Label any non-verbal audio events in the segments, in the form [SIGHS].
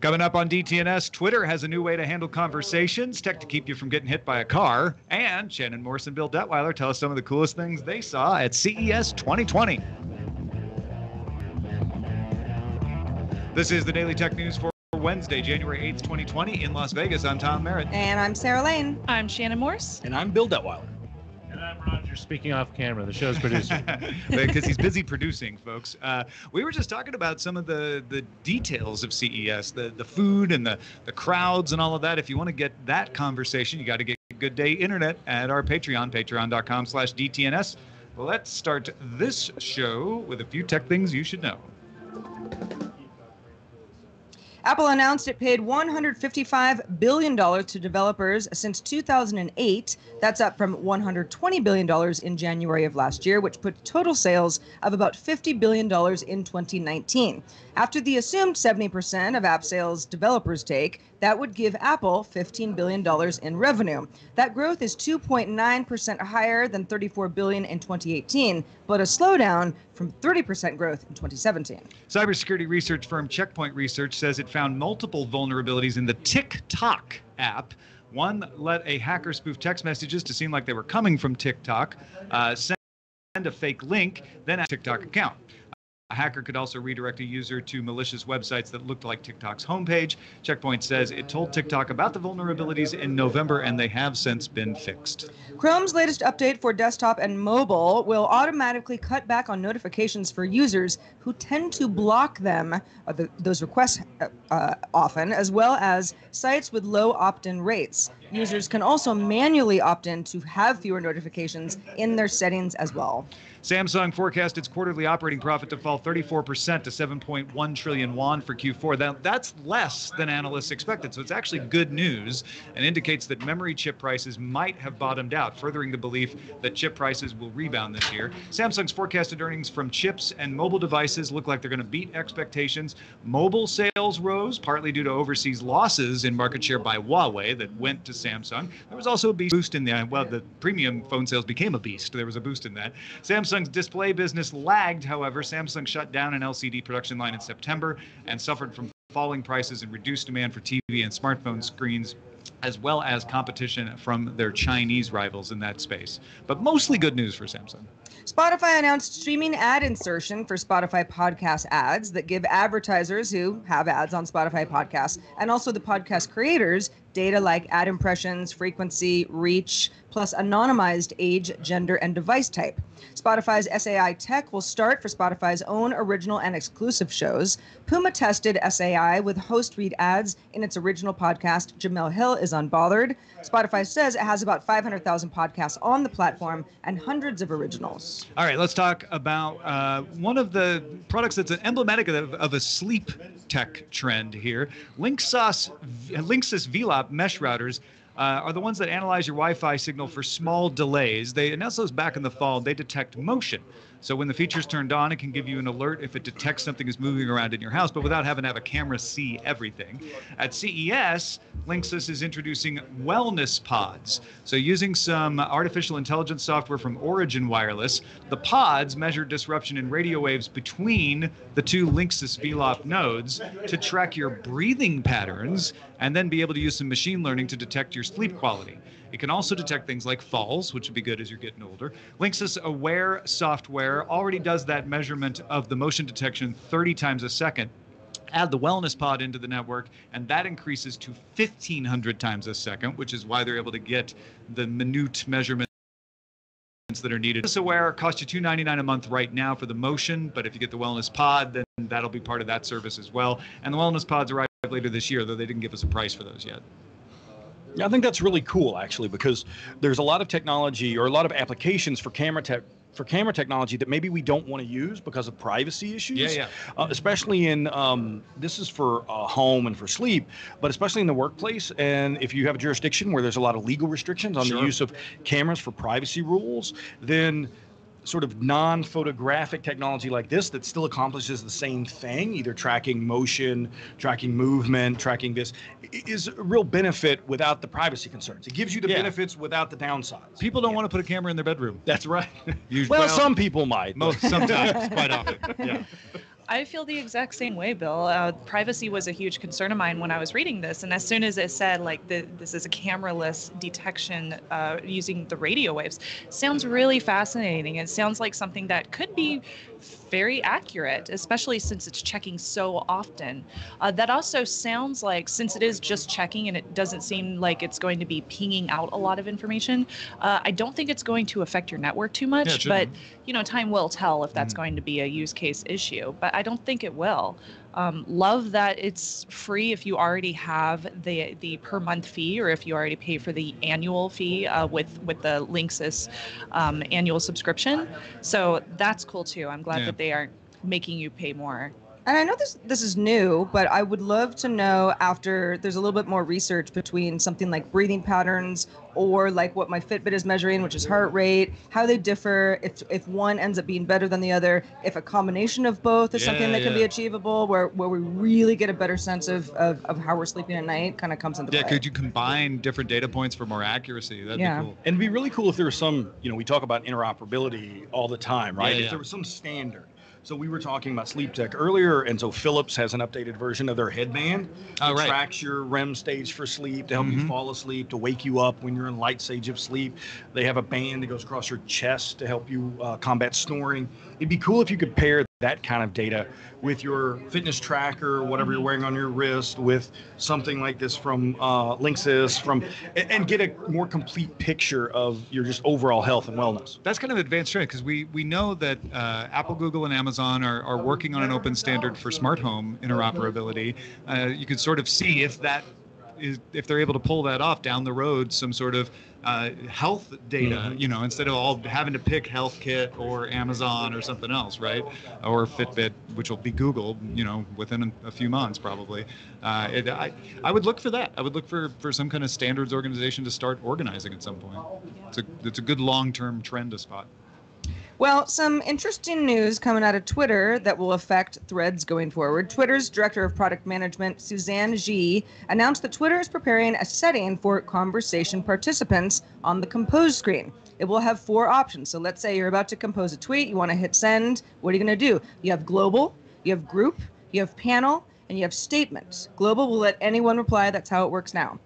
Coming up on DTNS, Twitter has a new way to handle conversations, tech to keep you from getting hit by a car, and Shannon Morse and Bill Detwiler tell us some of the coolest things they saw at CES 2020. This is the Daily Tech News for Wednesday, January 8th, 2020 in Las Vegas. I'm Tom Merritt. And I'm Sarah Lane. I'm Shannon Morse. And I'm Bill Detwiler. And I'm Roger speaking off camera, the show's producer. [LAUGHS] Because he's busy producing, folks. Uh, we were just talking about some of the, the details of CES, the, the food and the, the crowds and all of that. If you want to get that conversation, you got to get Good Day Internet at our Patreon, patreon.com slash DTNS. Let's start this show with a few tech things you should know. Apple announced it paid $155 billion to developers since 2008. That's up from $120 billion in January of last year, which put total sales of about $50 billion in 2019. After the assumed 70% of app sales developers take, that would give Apple $15 billion in revenue. That growth is 2.9% higher than 34 billion in 2018, but a slowdown from 30% growth in 2017. Cybersecurity research firm Checkpoint Research says it found multiple vulnerabilities in the TikTok app. One let a hacker spoof text messages to seem like they were coming from TikTok, uh, send a fake link, then a TikTok account. A hacker could also redirect a user to malicious websites that looked like TikTok's homepage. Checkpoint says it told TikTok about the vulnerabilities in November and they have since been fixed. Chrome's latest update for desktop and mobile will automatically cut back on notifications for users who tend to block them, uh, the, those requests uh, uh, often, as well as sites with low opt in rates. Users can also manually opt in to have fewer notifications in their settings as well. Samsung forecast its quarterly operating profit to fall 34% to 7.1 trillion won for Q4. That, that's less than analysts expected, so it's actually good news and indicates that memory chip prices might have bottomed out, furthering the belief that chip prices will rebound this year. Samsung's forecasted earnings from chips and mobile devices look like they're going to beat expectations. Mobile sales rose partly due to overseas losses in market share by Huawei that went to Samsung. There was also a boost in the well, the premium phone sales became a beast. There was a boost in that. Samsung Samsung's display business lagged, however. Samsung shut down an LCD production line in September and suffered from falling prices and reduced demand for TV and smartphone screens as well as competition from their Chinese rivals in that space. But mostly good news for Samsung. Spotify announced streaming ad insertion for Spotify podcast ads that give advertisers who have ads on Spotify podcasts and also the podcast creators data like ad impressions, frequency, reach, plus anonymized age, gender, and device type. Spotify's SAI tech will start for Spotify's own original and exclusive shows. Puma tested SAI with host read ads in its original podcast, Jemele Hill is Unbothered. Spotify says it has about 500,000 podcasts on the platform and hundreds of originals. All right, let's talk about uh, one of the products that's emblematic of, of a sleep tech trend here. Linksys, Linksys Velop mesh routers uh, are the ones that analyze your Wi-Fi signal for small delays. They announced those back in the fall. They detect motion. So when the feature's turned on, it can give you an alert if it detects something is moving around in your house, but without having to have a camera see everything. At CES, Linksys is introducing wellness pods. So using some artificial intelligence software from Origin Wireless, the pods measure disruption in radio waves between the two Linksys Velop nodes to track your breathing patterns and then be able to use some machine learning to detect your sleep quality. It can also detect things like falls, which would be good as you're getting older. Linksys Aware software already does that measurement of the motion detection 30 times a second. Add the wellness pod into the network, and that increases to 1,500 times a second, which is why they're able to get the minute measurements that are needed. This Aware costs you $2.99 a month right now for the motion, but if you get the wellness pod, then that'll be part of that service as well. And the wellness pods arrive later this year, though they didn't give us a price for those yet. Yeah, I think that's really cool actually because there's a lot of technology or a lot of applications for camera tech for camera technology that maybe we don't want to use because of privacy issues. Yeah, yeah. Uh, especially in um, this is for uh, home and for sleep, but especially in the workplace. And if you have a jurisdiction where there's a lot of legal restrictions on Sure. the use of cameras for privacy rules, then sort of non-photographic technology like this that still accomplishes the same thing either tracking motion tracking movement tracking this, is a real benefit without the privacy concerns it gives you the Yeah. benefits without the downsides People don't want to put a camera in their bedroom. that's right Usually, well, some people might most sometimes, [LAUGHS] quite often. Yeah. I feel the exact same way, Bill. Uh, privacy was a huge concern of mine when I was reading this, and as soon as it said like the, this is a cameraless detection uh, using the radio waves, sounds really fascinating. It sounds like something that could be very accurate, especially since it's checking so often. Uh, that also sounds like, since it is just checking and it doesn't seem like it's going to be pinging out a lot of information, uh, I don't think it's going to affect your network too much. Yeah, but you know, time will tell if that's Mhm. going to be a use case issue. But I don't think it will. Um, love that it's free if you already have the the per month fee or if you already pay for the annual fee uh, with with the Linksys um, annual subscription. So that's cool too. I'm glad Yeah. that they aren't making you pay more. And I know this this is new, but I would love to know after there's a little bit more research between something like breathing patterns or like what my Fitbit is measuring, which is heart rate, how they differ, if if one ends up being better than the other, if a combination of both is something Yeah, that can be achievable, where where we really get a better sense of of, of how we're sleeping at night, kind of comes into Yeah, play. could you combine different data points for more accuracy? That'd Yeah. be cool. And it'd be really cool if there was some, you know, we talk about interoperability all the time, right? Yeah, if there was some standard. So we were talking about sleep tech earlier, and so Philips has an updated version of their headband Oh, that right. tracks your REM stage for sleep to help you Mhm. fall asleep, to wake you up when you're in light stage of sleep. They have a band that goes across your chest to help you uh, combat snoring. It'd be cool if you could pair that kind of data with your fitness tracker, whatever you're wearing on your wrist, with something like this from uh, Linksys, from and, get a more complete picture of your just overall health and wellness. That's kind of advanced trend because we we know that uh, Apple, Google, and Amazon are, are working on an open standard for smart home interoperability. Uh, you could sort of see if that is if they're able to pull that off down the road, some sort of uh, health data. You know, instead of all having to pick Health Kit or Amazon or something else, right? Or Fitbit, which will be Google. You know, within a, a few months probably. Uh, it, I I would look for that. I would look for for some kind of standards organization to start organizing at some point. It's a it's a good long term trend to spot. Well, some interesting news coming out of Twitter that will affect threads going forward. Twitter's director of product management, Suzanne Xie, announced that Twitter is preparing a setting for conversation participants on the compose screen. It will have four options. So let's say you're about to compose a tweet, you want to hit send. What are you going to do? You have global, you have group, you have panel, and you have statement. Global will let anyone reply. That's how it works now.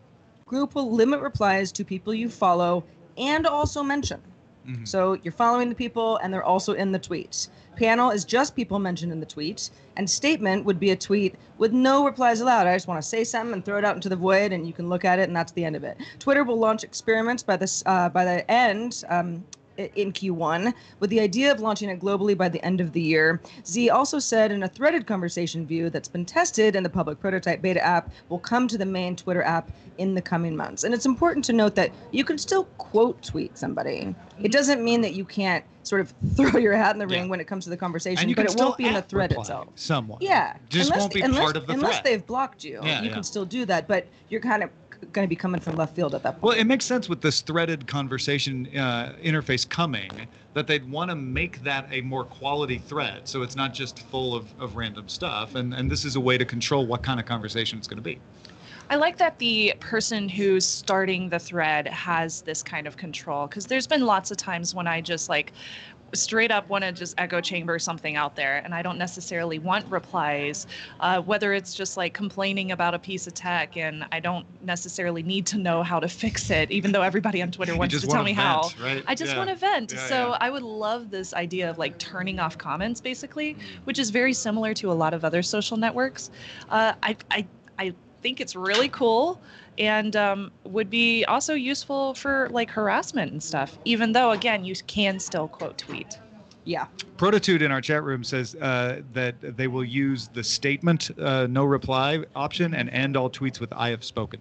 Group will limit replies to people you follow and also mention. Mhm. So you're following the people and they're also in the tweet. Panel is just people mentioned in the tweet. And statement would be a tweet with no replies allowed. I just want to say something and throw it out into the void and you can look at it and that's the end of it. Twitter will launch experiments by this uh, by the end um, in Q1 with the idea of launching it globally by the end of the year. Xie also said in a threaded conversation view that's been tested in the public prototype beta app will come to the main Twitter app in the coming months. And it's important to note that you can still quote tweet somebody. It doesn't mean that you can't sort of [LAUGHS] throw your hat in the Yeah. ring when it comes to the conversation, but it won't be in the thread itself. Someone. Yeah, Just unless, won't be unless, part of the unless they've blocked you. Yeah, you yeah. can still do that, but you're kind of going to be coming from left field at that point. Well, it makes sense with this threaded conversation uh, interface coming that they'd want to make that a more quality thread, so it's not just full of, of random stuff. And and this is a way to control what kind of conversation it's going to be. I like that the person who's starting the thread has this kind of control because there's been lots of times when I just like straight up want to just echo chamber something out there and I don't necessarily want replies, uh, whether it's just like complaining about a piece of tech and I don't necessarily need to know how to fix it, even though everybody on Twitter wants to tell me how. vent, Right? I just Yeah. want to vent. Yeah, so yeah. I would love this idea of like turning off comments, basically, which is very similar to a lot of other social networks. Uh, I, I, I think it's really cool and um, would be also useful for like harassment and stuff, even though, again, you can still quote tweet. yeah. Prototude in our chat room says uh, that they will use the statement uh, no reply option and end all tweets with "I have spoken."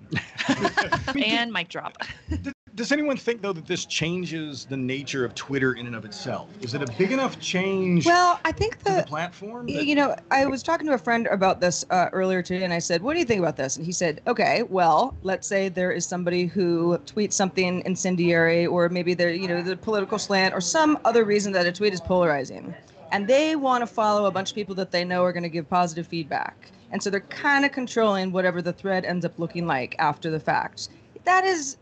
[LAUGHS] and mic drop. [LAUGHS] Does anyone think though that this changes the nature of Twitter in and of itself? Is it a big enough change Well, I think the the platform? That- You know, I was talking to a friend about this uh, earlier today, and I said, "What do you think about this?" And he said, "Okay, well, let's say there is somebody who tweets something incendiary, or maybe they're, you know, the political slant, or some other reason that a tweet is polarizing, and they want to follow a bunch of people that they know are going to give positive feedback, and so they're kind of controlling whatever the thread ends up looking like after the fact. That is."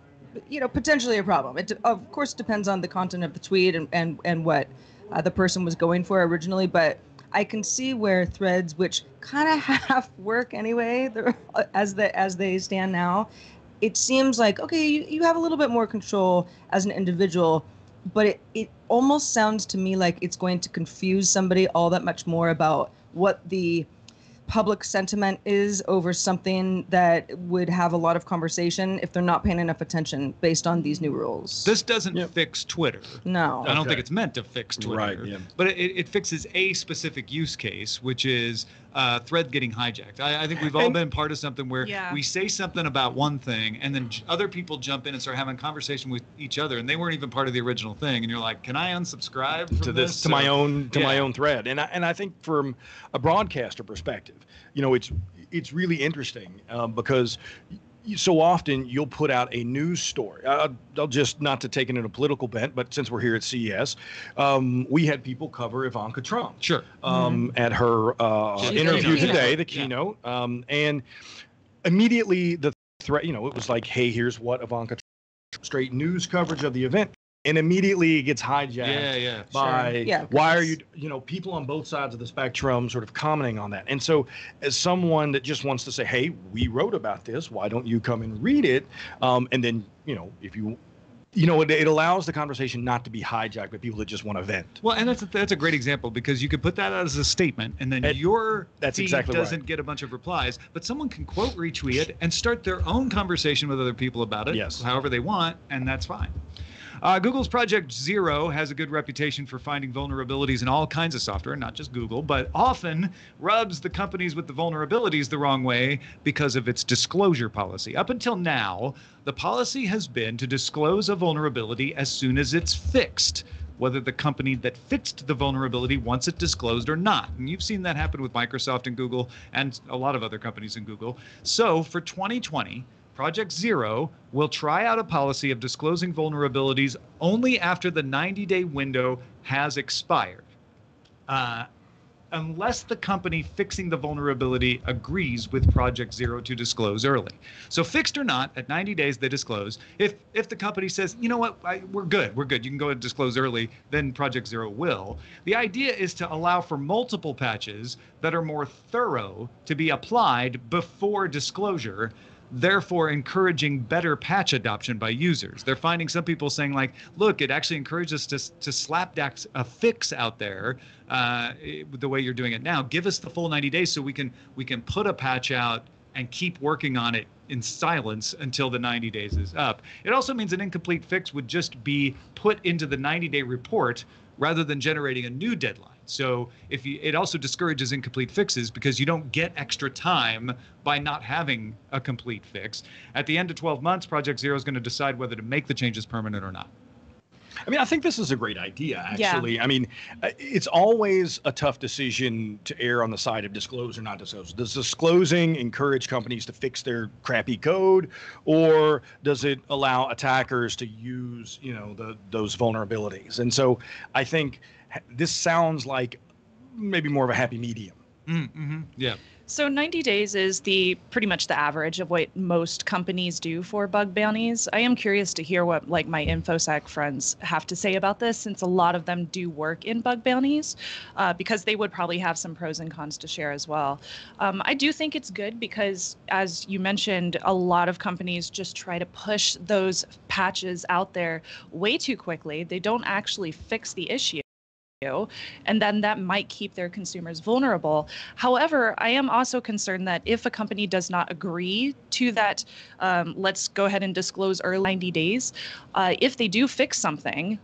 You know, potentially a problem. It, of course, depends on the content of the tweet and and, and what uh, the person was going for originally. But I can see where threads, which kind of [LAUGHS] half work anyway, they're- as the as they stand now, it seems like okay, you, you have a little bit more control as an individual, but it, it almost sounds to me like it's going to confuse somebody all that much more about what the public sentiment is over something that would have a lot of conversation if they're not paying enough attention based on these new rules. This doesn't Yep. fix Twitter. no. I don't Okay. think it's meant to fix Twitter. Right, yeah. But it, it fixes a specific use case, which is uh, thread getting hijacked. I, I think we've all And- been part of something where Yeah. we say something about one thing, and then j- other people jump in and start having conversation with each other, and they weren't even part of the original thing. And you're like, "Can I unsubscribe from to this to Or- my own to my own thread and I, and I think from a broadcaster perspective you know it's it's really interesting um, because y- so often you'll put out a news story uh, I'll just not to take it in a political bent but since we're here at CES um, we had people cover Ivanka Trump Sure. um, at her uh, She's interview the keynote. today, the Yeah. keynote, um, and immediately the threat, you know, it was like, "Hey, here's what Ivanka." Straight news coverage of the event, and immediately it gets hijacked Yeah, yeah. by Yeah, 'cause why are you you know people on both sides of the spectrum sort of commenting on that. And so as someone that just wants to say hey we wrote about this. Why don't you come and read it? Um, and then you know if you you know it, it allows the conversation not to be hijacked by people that just want to vent. Well, and that's a, that's a great example because you could put that out as a statement, and then And your that's feed exactly doesn't get a bunch of replies, but someone can quote retweet it and start their own conversation with other people about it, Yes. however they want, and that's fine. Uh, Google's Project Zero has a good reputation for finding vulnerabilities in all kinds of software, not just Google, but often rubs the companies with the vulnerabilities the wrong way because of its disclosure policy. Up until now, the policy has been to disclose a vulnerability as soon as it's fixed whether the company that fixed the vulnerability wants it disclosed or not. And you've seen that happen with Microsoft and Google and a lot of other companies in Google. So for 2020, Project Zero will try out a policy of disclosing vulnerabilities only after the 90 day window has expired. Uh, unless the company fixing the vulnerability agrees with Project Zero to disclose early. So fixed or not, at 90 days they disclose. If if the company says, you know what, I, we're good, we're good, you can go and disclose early, then Project Zero will. The idea is to allow for multiple patches that are more thorough to be applied before disclosure therefore encouraging better patch adoption by users. They're finding some people saying like, look, it actually encourages us to, to slap a fix out there uh, the way you're doing it now. Give us the full 90 days so we can we can put a patch out and keep working on it in silence until the 90 days is up. It also means an incomplete fix would just be put into the 90 day report rather than generating a new deadline. So if you, it also discourages incomplete fixes because you don't get extra time by not having a complete fix. At the end of 12 months, Project Zero is going to decide whether to make the changes permanent or not. I mean, I think this is a great idea, Yeah. actually. I mean, uh, it's always a tough decision to err on the side of disclose or not disclose. Does disclosing encourage companies to fix their crappy code, or does it allow attackers to use, you know, the those vulnerabilities? And so, I think this sounds like maybe more of a happy medium. Mm-hmm. Yeah. So 90 days is the pretty much the average of what most companies do for bug bounties. I am curious to hear what like my infosec friends have to say about this, since a lot of them do work in bug bounties, uh, because they would probably have some pros and cons to share as well. Um, I do think it's good because, as you mentioned, a lot of companies just try to push those patches out there way too quickly. They don't actually fix the issue and then that might keep their consumers vulnerable. However, I am also concerned that if a company does not agree to that, um, let's go ahead and disclose early 90 days, uh, if they do fix something,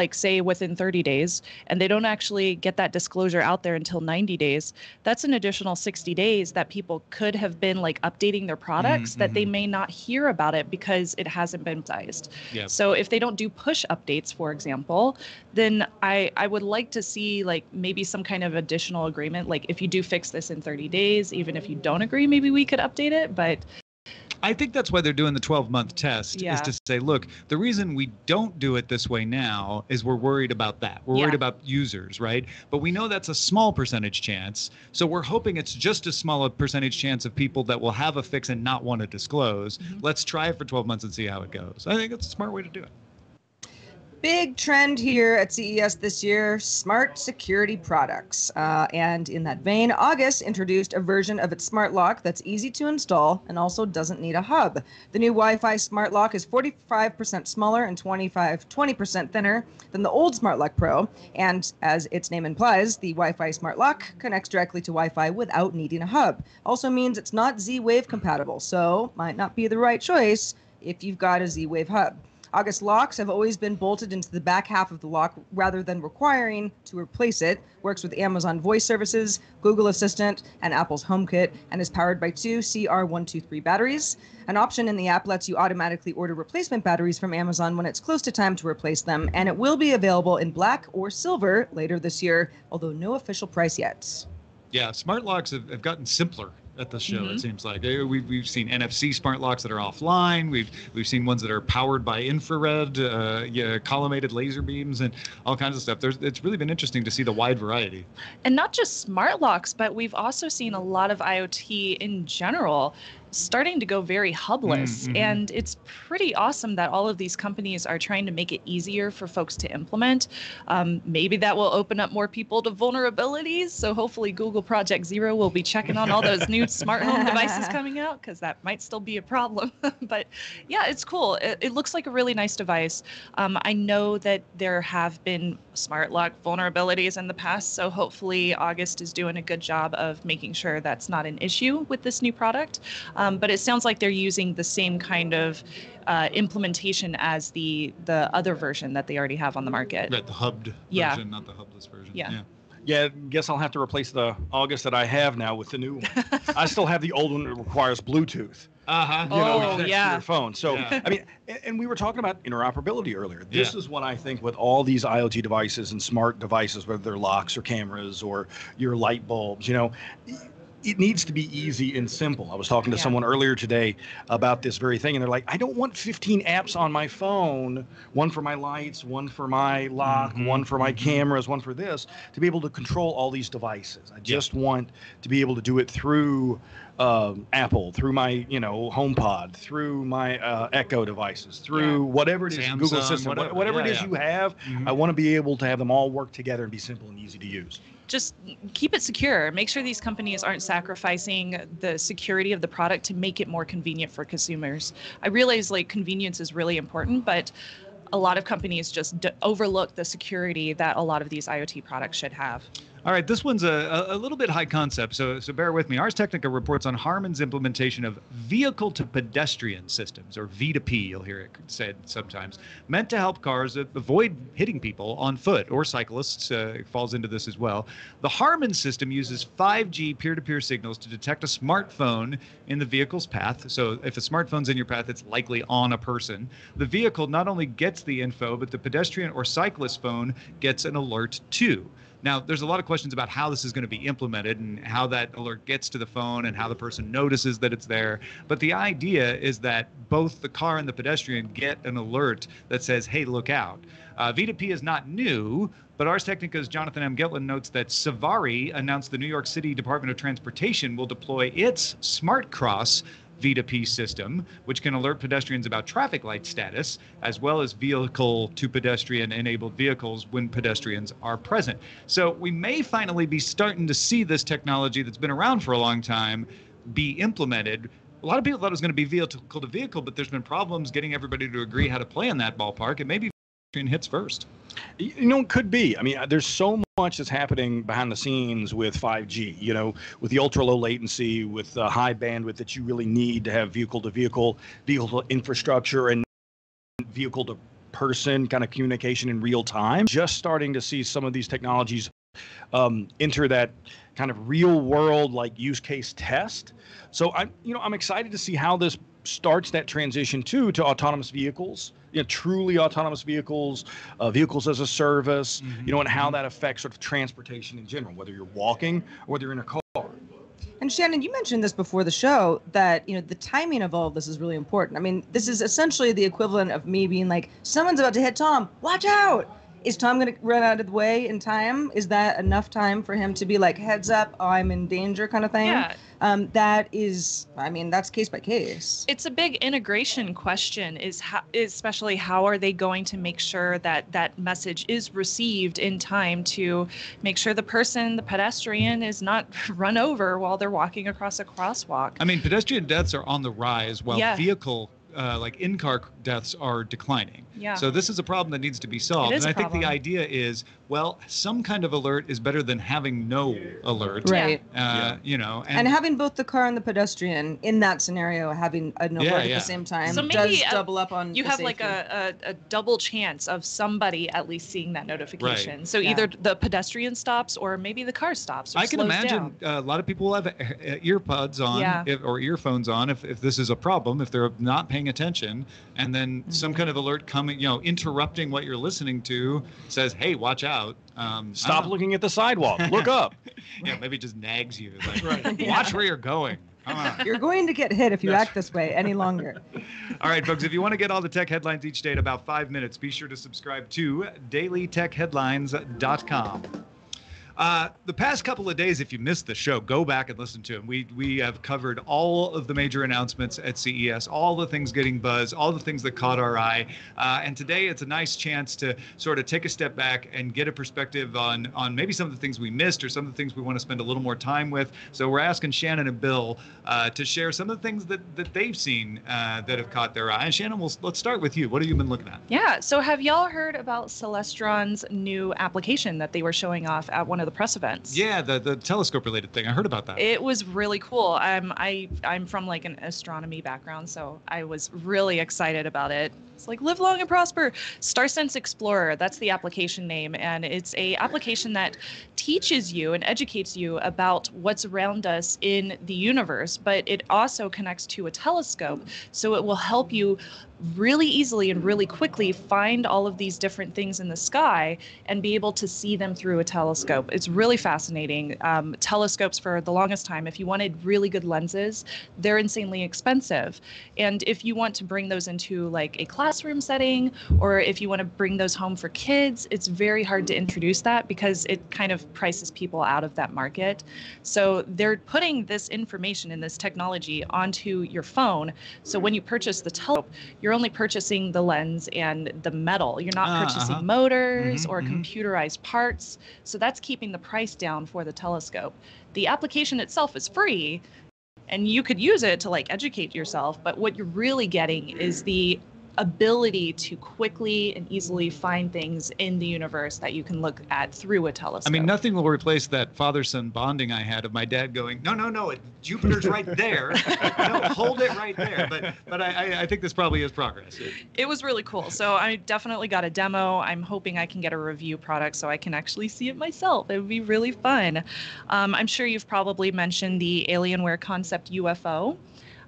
like say within 30 days, and they don't actually get that disclosure out there until 90 days, that's an additional 60 days that people could have been like updating their products that they mm-hmm. may not hear about it because it hasn't been sized. Yeah. So if they don't do push updates, for example, then I I would like to see like maybe some kind of additional agreement. Like if you do fix this in 30 days, even if you don't agree, maybe we could update it. But I think that's why they're doing the 12 month test is to say, look, the reason we don't do it this way now is we're worried about that. We're worried about users, right? But we know that's a small percentage chance. So we're hoping it's just as small a percentage chance of people that will have a fix and not want to disclose. Mhm. Let's try it for 12 months and see how it goes. I think it's a smart way to do it. Big trend here at CES this year smart security products. Uh, and in that vein, August introduced a version of its smart lock that's easy to install and also doesn't need a hub. The new Wi Fi smart lock is 45% smaller and 25, 20% thinner than the old Smart Lock Pro. And as its name implies, the Wi Fi smart lock connects directly to Wi Fi without needing a hub. Also means it's not Z Wave compatible, so might not be the right choice if you've got a Z Wave hub. August locks have always been bolted into the back half of the lock rather than requiring to replace it. Works with Amazon Voice Services, Google Assistant, and Apple's HomeKit, and is powered by two CR123 batteries. An option in the app lets you automatically order replacement batteries from Amazon when it's close to time to replace them, and it will be available in black or silver later this year, although no official price yet. Yeah, smart locks have, have gotten simpler at the show. Mhm. It seems like we've, we've seen NFC smart locks that are offline. We've we've seen ones that are powered by infrared, uh, yeah, collimated laser beams, and all kinds of stuff. There's it's really been interesting to see the wide variety. And not just smart locks, but we've also seen a lot of IoT in general starting to go very hubless. Mm, mhm. And it's pretty awesome that all of these companies are trying to make it easier for folks to implement. Um, maybe that will open up more people to vulnerabilities. So hopefully, Google Project Zero will be checking on all those new smart home devices [LAUGHS] coming out because that might still be a problem. [LAUGHS] but yeah, it's cool. It, it looks like a really nice device. Um, I know that there have been smart lock vulnerabilities in the past, so hopefully August is doing a good job of making sure that's not an issue with this new product. Um, but it sounds like they're using the same kind of uh, implementation as the the other version that they already have on the market. Right, the hubbed Yeah. version, not the hubless version. Yeah. Yeah, guess I'll have to replace the August that I have now with the new one. [LAUGHS] I still have the old one that requires Bluetooth. Uh huh. You know, Oh, connects to yeah. your phone. So Yeah. I mean, and, and we were talking about interoperability earlier. This Yeah. is what I think with all these IoT devices and smart devices, whether they're locks or cameras or your light bulbs, you know. It needs to be easy and simple. I was talking to Yeah. someone earlier today about this very thing, and they're like, I don't want 15 apps on my phone one for my lights, one for my lock, Mhm, one for my mhm. cameras, one for this to be able to control all these devices. I just want to be able to do it through um, Apple, through my you know HomePod, through my uh, Echo devices, through whatever it is, Google Samsung, Assistant, whatever. whatever, Yeah, it is yeah. you have. Mhm. I want to be able to have them all work together and be simple and easy to use. Just keep it secure. Make sure these companies aren't sacrificing the security of the product to make it more convenient for consumers. I realize like convenience is really important, but a lot of companies just d- overlook the security that a lot of these IoT products should have. All right, this one's a, a, little bit high concept, so so bear with me. Ars Technica reports on Harman's implementation of vehicle to pedestrian systems, or V2P, you'll hear it said sometimes, meant to help cars avoid hitting people on foot or cyclists. Uh, falls into this as well. The Harman system uses 5G peer-to-peer signals to detect a smartphone in the vehicle's path. So if a smartphone's in your path, it's likely on a person. The vehicle not only gets the info, but the pedestrian or cyclist phone gets an alert too. Now, there's a lot of questions about how this is going to be implemented and how that alert gets to the phone and how the person notices that it's there. But the idea is that both the car and the pedestrian get an alert that says, hey, look out. Uh, V2P is not new, but Ars Technica's Jonathan M. Gitlin notes that Savari announced the New York City Department of Transportation will deploy its Smart Cross V2P system, which can alert pedestrians about traffic light status, as well as vehicle to pedestrian enabled vehicles when pedestrians are present. So we may finally be starting to see this technology that's been around for a long time be implemented. A lot of people thought it was going to be vehicle to vehicle, but there's been problems getting everybody to agree how to play in that ballpark, and maybe pedestrian hits first. You know, it could be. I mean, uh, there's so much that's happening behind the scenes with 5G. You know, with the ultra low latency, with the high bandwidth that you really need to have vehicle to vehicle, vehicle infrastructure, and vehicle to person kind of communication in real time. Just starting to see some of these technologies um, enter that kind of real world like use case test. So I'm, you know, I'm excited to see how this starts that transition too to autonomous vehicles. You know, truly autonomous vehicles, uh, vehicles as a service. You know, and how that affects sort of transportation in general, whether you're walking or whether you're in a car. And Shannon, you mentioned this before the show that you know the timing of all of this is really important. I mean, this is essentially the equivalent of me being like, "Someone's about to hit Tom. Watch out!" is Tom going to run out of the way in time? Is that enough time for him to be like, heads up, I'm in danger kind of thing? Yeah. Um, that is, I mean, that's case by case. It's a big integration question. Is how, especially how are they going to make sure that that message is received in time to make sure the person, the pedestrian, is not [LAUGHS] run over while they're walking across a crosswalk. I mean, pedestrian deaths are on the rise while Yeah. vehicle, uh, like in-car deaths, are declining. Yeah. So this is a problem that needs to be solved. It is and I a think the idea is, well, some kind of alert is better than having no alert. Right. Uh, Yeah. You know, And, having both the car and the pedestrian in that scenario having an alert Yeah, at yeah. the same time So does maybe, uh, double up on you the have like a, a, a double chance of somebody at least seeing that notification. So Yeah. either the pedestrian stops or maybe the car stops. Or I can imagine down. uh, a lot of people will have earpods on Yeah. if, or earphones on if, if this is a problem, if they're not paying attention, and then some Mm-hmm. kind of alert coming, you know, interrupting what you're listening to says, hey, watch out. Um, Stop looking at the sidewalk. Look [LAUGHS] up. Yeah, maybe it just nags you. Like, [LAUGHS] Right. [LAUGHS] watch where you're going. You're going to get hit if you Yes. act this way any longer. All right, folks, if you want to get all the tech headlines each day in about five minutes, be sure to subscribe to dailytechheadlines.com. Uh, the past couple of days, if you missed the show, go back and listen to them. We we have covered all of the major announcements at CES, all the things getting buzz, all the things that caught our eye. Uh, and today, it's a nice chance to sort of take a step back and get a perspective on on maybe some of the things we missed or some of the things we want to spend a little more time with. So we're asking Shannon and Bill uh, to share some of the things that that they've seen uh, that have caught their eye. And Shannon, we'll, let's start with you. What have you been looking at? Yeah. So have y'all heard about Celestron's new application that they were showing off at one of the press events? Yeah, the the telescope related thing. I heard about that. It was really cool. I'm I I'm from like an astronomy background, so I was really excited about it. It's like live long and prosper. StarSense Explorer, that's the application name, and it's a application that teaches you and educates you about what's around us in the universe, but it also connects to a telescope, so it will help you really easily and really quickly find all of these different things in the sky and be able to see them through a telescope. It's really fascinating. Um, telescopes, for the longest time, if you wanted really good lenses, they're insanely expensive. And if you want to bring those into like a classroom setting, or if you want to bring those home for kids, it's very hard to introduce that because it kind of prices people out of that market. So they're putting this information and this technology onto your phone. So when you purchase the telescope, you're only purchasing the lens and the metal. You're not Ah, purchasing uh-huh. motors Mhm, or mhm. computerized parts. So that's keeping the price down for the telescope. The application itself is free and you could use it to like educate yourself, but what you're really getting is the ability to quickly and easily find things in the universe that you can look at through a telescope. I mean, nothing will replace that father-son bonding I had of my dad going, "No, no, no, it, Jupiter's right there. [LAUGHS] no, hold it right there." But, but I, I, I think this probably is progress. it was really cool. So I definitely got a demo. I'm hoping I can get a review product so I can actually see it myself. It would be really fun. Um, I'm sure you've probably mentioned the Alienware concept UFO.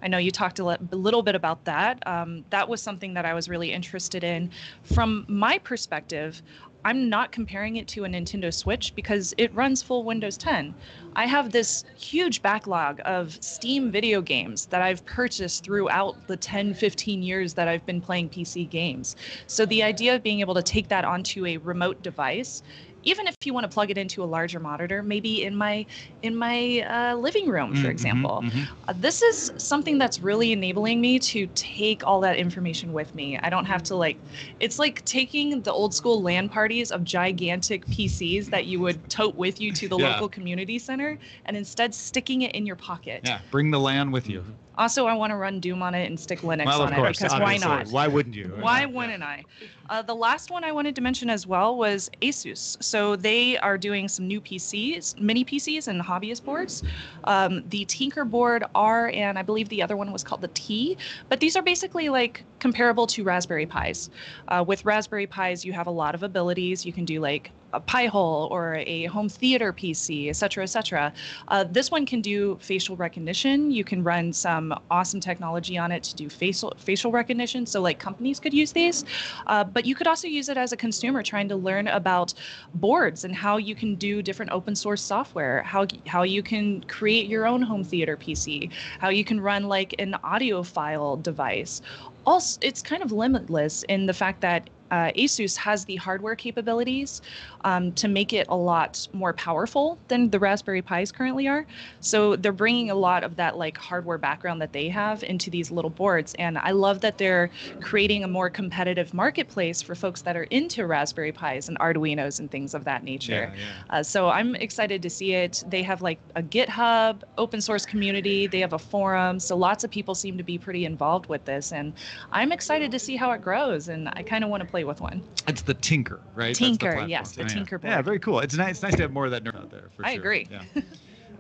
I know you talked a, little bit about that. Um, that was something that I was really interested in. From my perspective, I'm not comparing it to a Nintendo Switch because it runs full Windows 10. I have this huge backlog of Steam video games that I've purchased throughout the 10, 15 years that I've been playing PC games. So the idea of being able to take that onto a remote device, even if you want to plug it into a larger monitor, maybe in my in my uh, living room, for Mhm, example, mhm. uh, this is something that's really enabling me to take all that information with me. I don't have to like, it's like taking the old school LAN parties of gigantic PCs that you would tote with you to the [LAUGHS] Yeah. local community center and instead sticking it in your pocket. Yeah, bring the LAN with you. Also, I want to run Doom on it and stick Linux well, on of course, it because why not? Why wouldn't you? Why Yeah. wouldn't I? Uh, the last one I wanted to mention as well was Asus. So they are doing some new PCs, mini PCs, and hobbyist boards. Um, the Tinkerboard R and I believe the other one was called the T. But these are basically like comparable to Raspberry Pis. Uh, with Raspberry Pis, you have a lot of abilities. You can do like a Pi-hole or a home theater PC, et cetera, et cetera. Uh, this one can do facial recognition. You can run some awesome technology on it to do facial facial recognition. So like companies could use these, uh, but you could also use it as a consumer trying to learn about boards and how you can do different open source software, how how you can create your own home theater PC, how you can run like an audiophile device. Also, it's kind of limitless in the fact that uh, Asus has the hardware capabilities um, to make it a lot more powerful than the Raspberry Pis currently are. So they're bringing a lot of that like hardware background that they have into these little boards, and I love that they're creating a more competitive marketplace for folks that are into Raspberry Pis and Arduinos and things of that nature. Yeah, yeah. Uh, so I'm excited to see it. They have like a GitHub, open source community. They have a forum. So lots of people seem to be pretty involved with this, and I'm excited to see how it grows. And I kind of want to play with one. It's the Tinker, right? That's the Tinker, platform. yes, the Yeah. Tinker Yeah, very cool. It's nice. It's nice to have more of that nerd out there. For I sure. agree. Yeah.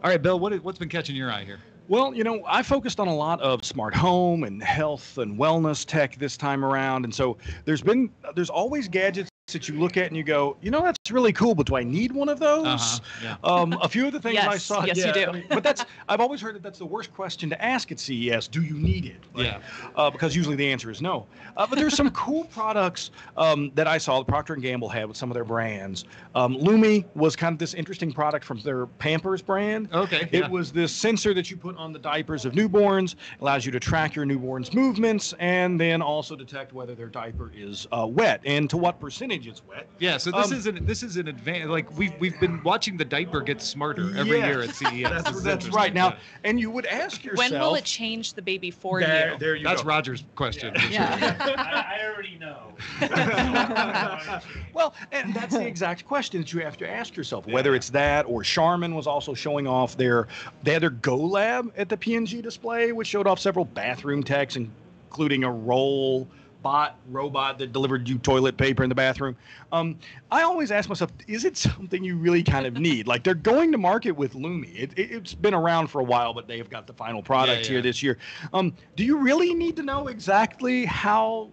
All right, Bill. What, what's been catching your eye here? Well, you know, I focused on a lot of smart home and health and wellness tech this time around, and so there's been there's always gadgets that you look at and you go, you know, that's really cool, but do I need one of those? Uh-huh. Yeah. Um, a few of the things I saw. yes, you do. I mean, but that's I've always heard that that's the worst question to ask at CES. Do you need it? Like, Yeah. Uh, because usually the answer is no. Uh, but there's some [LAUGHS] cool products um, that I saw. The Procter and Gamble had with some of their brands. Um, Lumi was kind of this interesting product from their Pampers brand. Okay. It yeah. was this sensor that you put on the diapers of newborns, allows you to track your newborn's movements, and then also detect whether their diaper is uh, wet and to what percentage it's wet. Yeah, so this Um, is an this is an advance. Like we've we've been watching the diaper get smarter every Yeah. year at CES. [LAUGHS] That's, that's right. Now, Yeah. and you would ask yourself. When will it change the baby for there, you? there you that's go. Roger's question. for sure. Yeah. [LAUGHS] I, I already know. [LAUGHS] Well, and that's the exact question that you have to ask yourself. Whether it's that or Charmin was also showing off their they had their Go Lab at the PNG display, which showed off several bathroom techs, including a roll bot robot that delivered you toilet paper in the bathroom. Um, I always ask myself, is it something you really kind of need? Like they're going to market with Lumi. It, it, has been around for a while, but they've got the final product Yeah, here this year. Um, do you really need to know exactly how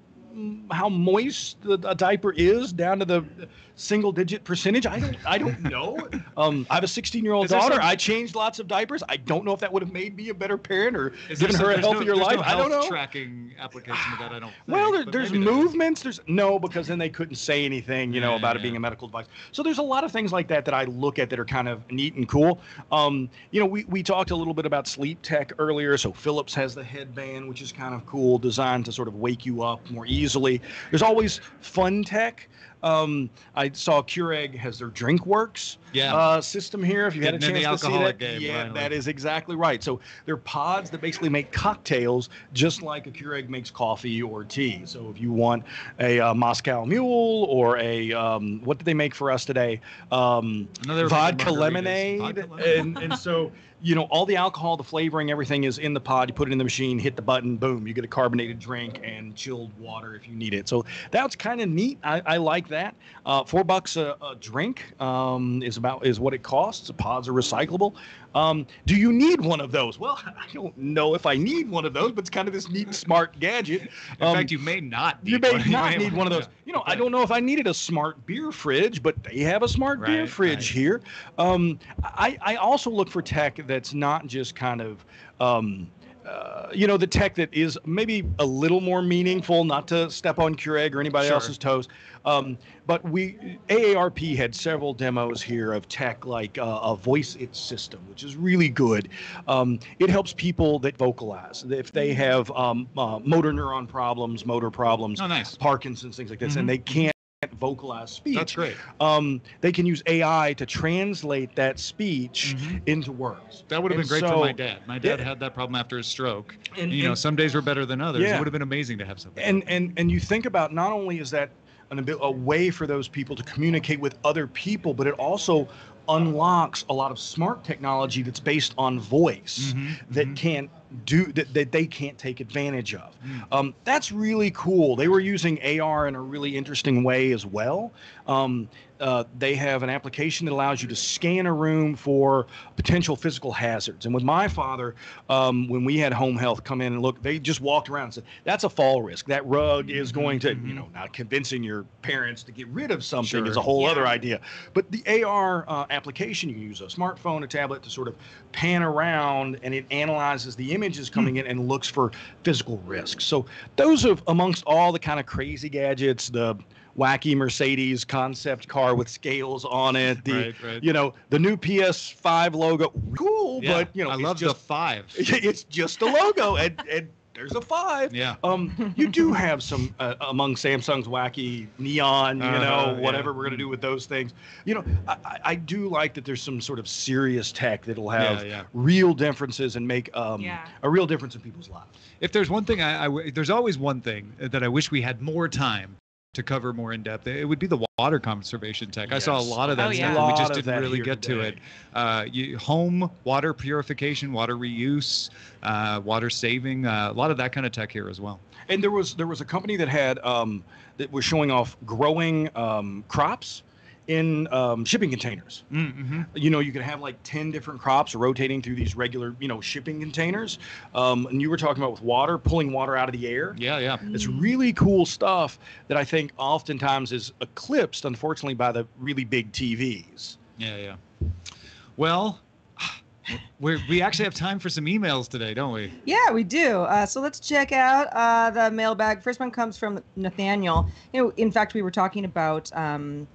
how moist the, a diaper is down to the single digit percentage? I don't I don't know. [LAUGHS] Um, I have a 16 year old daughter. some- I changed lots of diapers. I don't know if that would have made me a better parent or given some- her a there's no- healthier life. No I don't know. Tracking application of that. I don't. [SIGHS] Well, there, there's maybe there is. movements. There's no because then they couldn't say anything, you know, Yeah, about it being a medical device. So there's a lot of things like that that I look at that are kind of neat and cool. Um, you know, we we talked a little bit about sleep tech earlier. So Philips has the headband, which is kind of cool, designed to sort of wake you up more easily. There's always fun tech. Um, I saw Keurig has their DrinkWorks Yeah. uh, system here. If you had a chance to see that, game, yeah, finally. that is exactly right. So they're pods that basically make cocktails, just like a Keurig makes coffee or tea. So if you want a uh, Moscow Mule or a um, what did they make for us today? Um, Another vodka lemonade, Vodka lemonade. and and so you know all the alcohol, the flavoring, everything is in the pod. You put it in the machine, hit the button, boom, you get a carbonated drink and chilled water if you need it. So that's kind of neat. I, I like that. Uh, four bucks a, a drink um, is about is what it costs. The pods are recyclable. Um, do you need one of those? Well, [LAUGHS] I don't know if I need one of those, but it's kind of this neat, smart gadget. In Um, fact, you may not. Need you may one. [LAUGHS] not need one of those. yeah. [LAUGHS] You know, I don't know if I needed a smart beer fridge, but they have a smart beer fridge right. here. Um, I, I also look for tech that's not just kind of, um, uh, you know, the tech that is maybe a little more meaningful, not to step on Keurig or anybody Sure. else's toes. Um, but we, AARP had several demos here of tech like uh, a Voiceitt system, which is really good. Um, it helps people that vocalize. If they have um, uh, motor neuron problems, motor problems, Oh, nice. Parkinson's, things like this, Mhm. and they can't vocalize speech. That's great. Um, they can use AI to translate that speech Mhm. into words. That would have been great so- for my dad. My dad Yeah. had that problem after his stroke. And- you know, some days were better than others. It would have been amazing to have something. and and and you think about not only is that an abil- a way for those people to communicate with other people, but it also unlocks a lot of smart technology that's based on voice Mhm, that mhm. can't do that, that they can't take advantage of. Mm. Um, that's really cool. They were using AR in a really interesting way as well. Um, uh, they have an application that allows you to scan a room for potential physical hazards. And with my father, um, when we had home health come in and look, they just walked around and said, "That's a fall risk. That rug is going to, you know, not convincing your parents to get rid of something is a whole Yeah. other idea. But the AR uh, application, you use a smartphone, a tablet to sort of pan around, and it analyzes the images coming in and looks for physical risks. So those are amongst all the kind of crazy gadgets, the wacky Mercedes concept car with scales on it, the Right, right. you know the new PS5 logo, cool, Yeah, but you know I it's love just the five. [LAUGHS] it's just a logo and and there's a five. Yeah. Um, you do have some uh, among Samsung's wacky neon, you Uh-huh, know, yeah. whatever we're gonna do with those things. You know, I, I- I do like that there's some sort of serious tech that'll have Yeah, yeah. real differences and make um, Yeah. a real difference in people's lives. If there's one thing, I, I w- there's always one thing that I wish we had more time to cover more in depth. It would be the water conservation tech. I saw a lot of that Oh, stuff. yeah. and A we just didn't really here get to it. Uh, you, home water purification, water reuse, uh, water saving, uh, a lot of that kind of tech here as well. And there was there was a company that had um, that was showing off growing um, crops in um, shipping containers. Mm-hmm. you know you could have like 10 different crops rotating through these regular you know shipping containers um, and you were talking about with water pulling water out of the air Yeah, yeah. it's really cool stuff that i think oftentimes is eclipsed unfortunately by the really big tvs Yeah, yeah. Well, [SIGHS] we we actually have time for some emails today, don't we? Yeah, we do. Uh, so let's check out uh, the mailbag. First one comes from Nathaniel. You know, in fact, we were talking about um,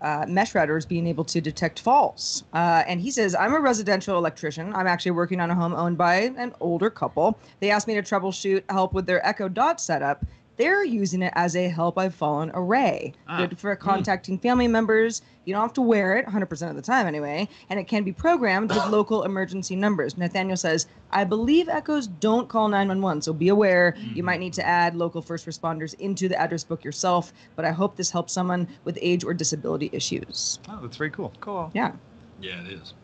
uh, mesh routers being able to detect faults, uh, and he says, "I'm a residential electrician. I'm actually working on a home owned by an older couple. They asked me to troubleshoot, help with their Echo Dot setup." They're using it as a help I've fallen array. Ah. Good for contacting family members. You don't have to wear it 100% of the time anyway, and it can be programmed with [COUGHS] local emergency numbers. Nathaniel says, I believe echoes don't call 911, so be aware you might need to add local first responders into the address book yourself, but I hope this helps someone with age or disability issues. Oh, that's very cool. Cool. Yeah. yeah it is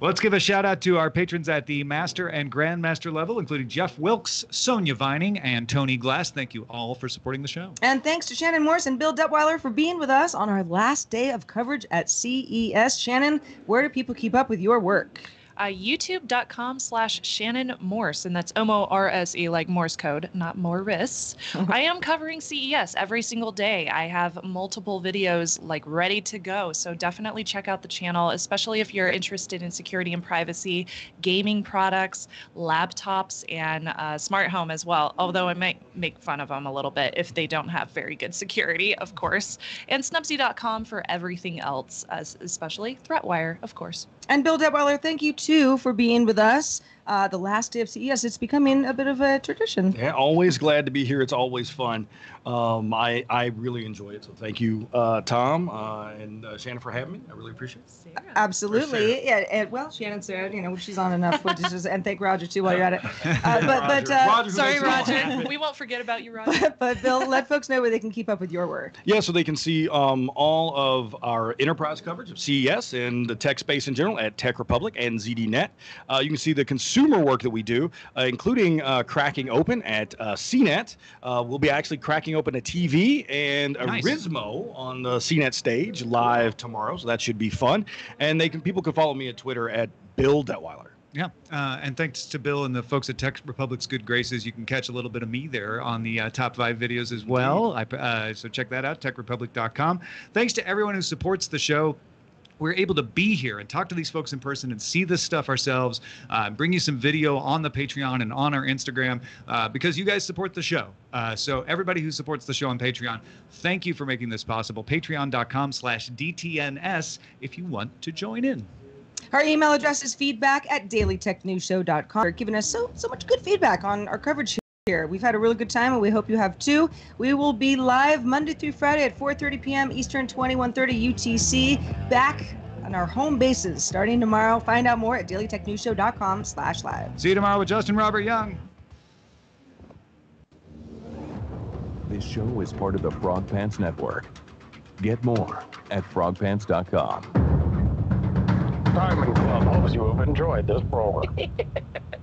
Let's give a shout out to our patrons at the master and grandmaster level, including Jeff Wilkes, Sonia Vining, and Tony Glass. Thank you all for supporting the show. And thanks to Shannon Morse and Bill Detwiler for being with us on our last day of coverage at CES. Shannon, where do people keep up with your work? Uh, YouTube.com slash Shannon Morse, and that's M O R S E like Morse code, not Morris. [LAUGHS] I am covering CES every single day. I have multiple videos like ready to go, so definitely check out the channel, especially if you're interested in security and privacy, gaming products, laptops, and uh, smart home as well. Although I might make fun of them a little bit if they don't have very good security, of course. And Snubsy.com for everything else, as especially ThreatWire, of course. And Bill Detwiler, thank you too for being with us. Uh, the last day of CES, it's becoming a bit of a tradition. yeah always glad to be here it's always fun um, I, I really enjoy it so thank you uh, tom uh, and uh, shannon for having me i really appreciate it Absolutely. Yeah. And, well, Shannon said, you know, she's on enough footages, and thank Roger too while you're at it. [LAUGHS] Uh, but but Roger. uh, Roger, Sorry, makes it all Roger. we won't forget about you, Roger. [LAUGHS] but, but Bill, let folks know where they can keep up with your work. Yeah, so they can see um, all of our enterprise coverage of CES and the tech space in general at Tech Republic and ZDNet. Uh, you can see the consumer work that we do, uh, including uh, cracking open at uh, CNET. Uh, we'll be actually cracking open a TV and a Nice. Rismo on the CNET stage live tomorrow, so that should be fun. And they can people can follow me at Twitter at Bill Detwiler. Yeah, uh, and thanks to Bill and the folks at Tech Republic's good graces, you can catch a little bit of me there on the uh, top five videos as well. I, uh, so check that out, techrepublic.com. Thanks to everyone who supports the show. We're able to be here and talk to these folks in person and see this stuff ourselves, uh, bring you some video on the Patreon and on our Instagram uh, because you guys support the show. Uh, so everybody who supports the show on Patreon, thank you for making this possible. Patreon.com slash DTNS if you want to join in. Our email address is feedback at dailytechnewsshow.com. You're giving us so so much good feedback on our coverage here. We've had a really good time, and we hope you have too. We will be live Monday through Friday at 4:30 p.m. Eastern, 21:30 UTC. Back on our home bases starting tomorrow. Find out more at dailytechnewsshow.com/live. See you tomorrow with Justin Robert Young. This show is part of the Frog Pants Network. Get more at frogpants.com. Diamond Club hopes you have enjoyed this program. [LAUGHS]